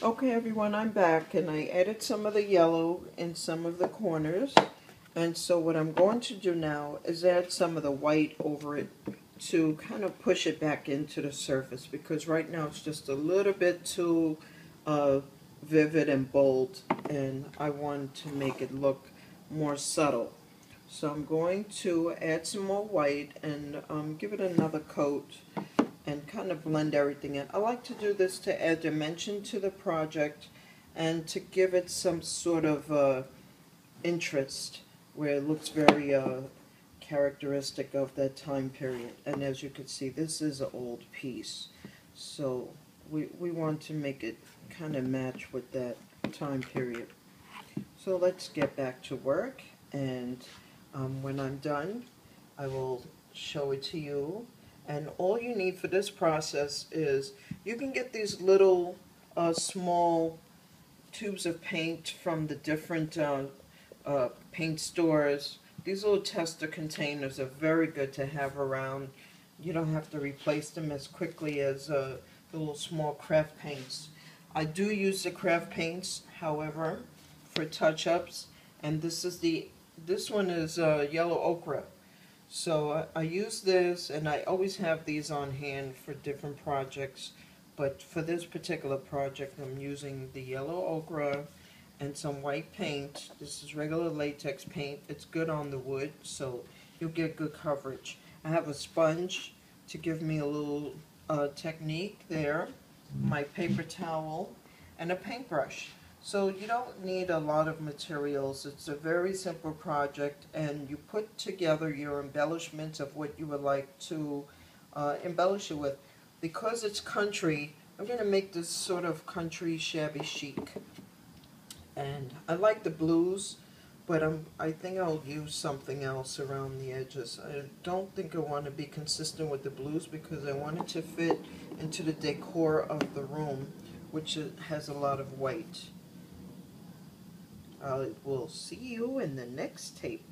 Okay, everyone, I'm back and I added some of the yellow in some of the corners. And so what I'm going to do now is add some of the white over it to kind of push it back into the surface because right now it's just a little bit too uh, vivid and bold and I want to make it look more subtle. So I'm going to add some more white and um, give it another coat and kind of blend everything in. I like to do this to add dimension to the project and to give it some sort of uh, interest where it looks very uh, characteristic of that time period. And as you can see, this is an old piece. So we, we want to make it kind of match with that time period. So let's get back to work and um, when I'm done, I will show it to you and all you need for this process is you can get these little uh, small tubes of paint from the different uh, uh, paint stores. These little tester containers are very good to have around. You don't have to replace them as quickly as uh, the little small craft paints. I do use the craft paints, however, for touch-ups, and this is the this one is uh, yellow ochre. So I, I use this, and I always have these on hand for different projects. But for this particular project, I'm using the yellow ochre and some white paint. This is regular latex paint. It's good on the wood, so you'll get good coverage. I have a sponge to give me a little uh, technique there, my paper towel, and a paintbrush. So you don't need a lot of materials. It's a very simple project and you put together your embellishments of what you would like to uh, embellish it with. Because it's country, I'm going to make this sort of country shabby chic. And I like the blues, but I'm, I think I'll use something else around the edges. I don't think I want to be consistent with the blues because I want it to fit into the decor of the room, which has a lot of white. Uh, I will see you in the next tape.